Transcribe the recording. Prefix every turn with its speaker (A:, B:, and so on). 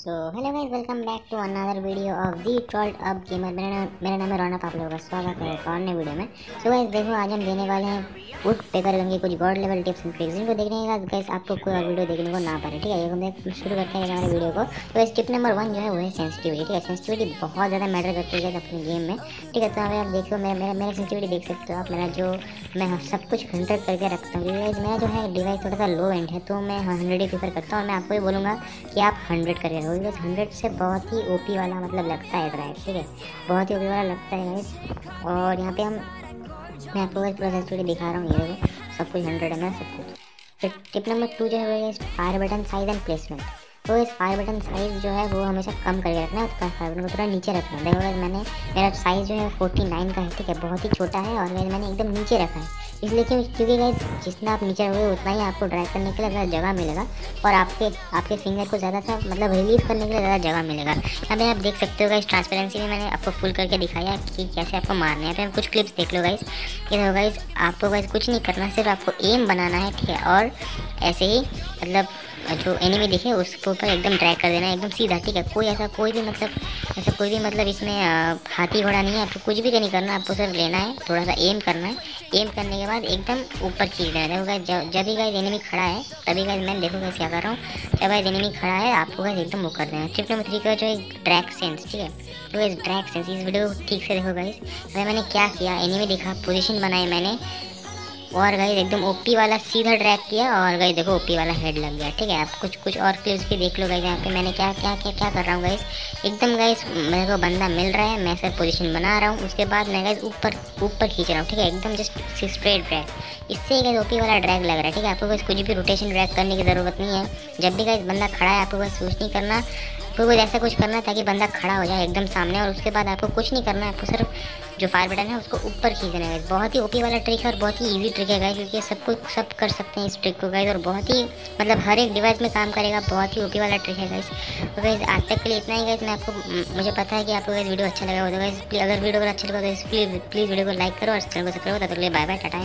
A: So hello guys welcome back to another video of the trolled up gamer मेरा नाम मेरा नाम है रौनक आप लोगों का स्वागत है एक और नए वीडियो में। सो गाइस देखो आज हम देने वाले हैं वुड पेपर गन की कुछ god level tips and tricks इनको देखने के बाद गाइस आपको कोई और वीडियो देखने को ना पड़े ठीक है? ये हम शुरू करते हैं हमारे वीडियो को। तो इस टिप नंबर वन जो है वो है सेंसिटिविटी ठीक है? सेंसिटिविटी बहुत ज़्यादा मैटर करती है अपने गेम में ठीक है? तो अभी आप देखो मैं मेरा मेरा सेंसिटिविटी देख सकते हो आप मेरा जो मैं सब कुछ हंड्रेड करके रखता हूँ। क्योंकि मेरा जो है डिवाइस थोड़ा सा लो एंड है तो मैं हंड्रेड ही प्रीफर करता हूँ। और मैं आपको ये बोलूँगा कि आप हंड्रेड करके बिकॉज़ हंड्रेड से बहुत ही ओपी वाला मतलब लगता है ड्राइव ठीक है? बहुत ही ओपी वाला लगता है गाइस और यहाँ पे हम, मैं आपको बस पूरा सेंसिटिविटी दिखा रहा हूँ, ये सब कुछ हंड्रेड है सब कुछ। फिर टिप नंबर टू जो है fire button size and placement तो इस फायर बटन साइज़ जो है वो हमेशा कम करके रखना है, उसका फायर बटन को थोड़ा नीचे रखना है। देखो मैंने, मेरा साइज़ जो है फोर्टी नाइन का है, ठीक है? बहुत ही छोटा है और मैंने एकदम नीचे रखा है। इसलिए क्यों? क्योंकि गाइज़ जितना आप नीचे रहोगे उतना ही आपको ड्राइव करने के लिए ज़्यादा जगह मिलेगा और आपके आपके फिंगर को ज़्यादा सा मतलब रिलीव करने के लिए ज़्यादा जगह मिलेगा। पे आप देख सकते हो गाइज़ ट्रांसपेरेंसी में मैंने आपको फुल करके दिखाया कि कैसे आपको मारना है। यहाँ पे कुछ क्लिप्स देख लो ये देखो गाइज़ आपको गाइज़ कुछ नहीं करना, सिर्फ़ आपको एम बनाना है, ठीक है? और ऐसे ही मतलब जो एनिमी दिखे उसके ऊपर एकदम ड्रैग कर देना है एकदम सीधा, ठीक है? कोई ऐसा, कोई भी मतलब ऐसा कोई भी मतलब इसमें हाथी घोड़ा नहीं है आपको कुछ भी नहीं करना, आपको सिर्फ़ लेना है थोड़ा सा एम करना है। एम करने के बाद एकदम ऊपर खींच देना देखो जब जब भी गाइज़ एनिमी खड़ा है, तभी गाइज़ मैं देखो कैसे क्या कर रहा हूँ, जब गाइज़ एनिमी खड़ा है, आपको गाइज़ एकदम वो कर देना है। ट्रिप नंबर थ्री का जो है ड्रैग सेंस ठीक है? तो इस ड्रैग सेंस इस वीडियो को ठीक से देखो गाइज़ मैंने क्या किया? एनिमी देखा पोजिशन बनाई मैंने। और गई एकदम ओपी वाला सीधा ट्रैक किया और गई देखो ओपी वाला हेड लग गया, ठीक है? आप कुछ कुछ और क्लिप्स भी देख लो गई यहाँ पे मैंने क्या क्या क्या क्या कर रहा हूँ गाइस एकदम गाइस मेरे को बंदा मिल रहा है, मैं सर पोजीशन बना रहा हूँ, उसके बाद मैं गाइस ऊपर ऊपर खींच रहा हूँ, ठीक है? एकदम जस्ट स्ट्रेट ड्रैग इससे गाइस ओपी वाला ड्रैग लग रहा है, ठीक है? आपको बस कुछ भी रोटेशन ड्रैग करने की ज़रूरत नहीं है। जब भी गाइस बंदा खड़ा है, आपको बस कुछ नहीं करना आपको कुछ ऐसा कुछ करना है ताकि बंदा खड़ा हो जाए एकदम सामने और उसके बाद आपको कुछ नहीं करना है। आपको सिर्फ़ जो फायर बटन है उसको ऊपर खींचना है। बहुत ही ओपी वाला ट्रिक है और बहुत ही इजी ट्रिक है गाइस क्योंकि सब कुछ सब कर सकते हैं इस ट्रिक को गाइस और बहुत ही मतलब हर एक डिवाइस में काम करेगा, बहुत ही ओपी वाला ट्रिक है गाइस तो गाइस आज तक के लिए इतना ही गाइस मैं आपको मुझे पता है कि आपको गाइस वीडियो अच्छा लगा हो तो गाइस अगर वीडियो अगर अच्छा लगा तो प्लीज़ प्लीज़ वीडियो को लाइक करो और चैनल को सब्सक्राइब करो। लिए बाय बाय टाटा।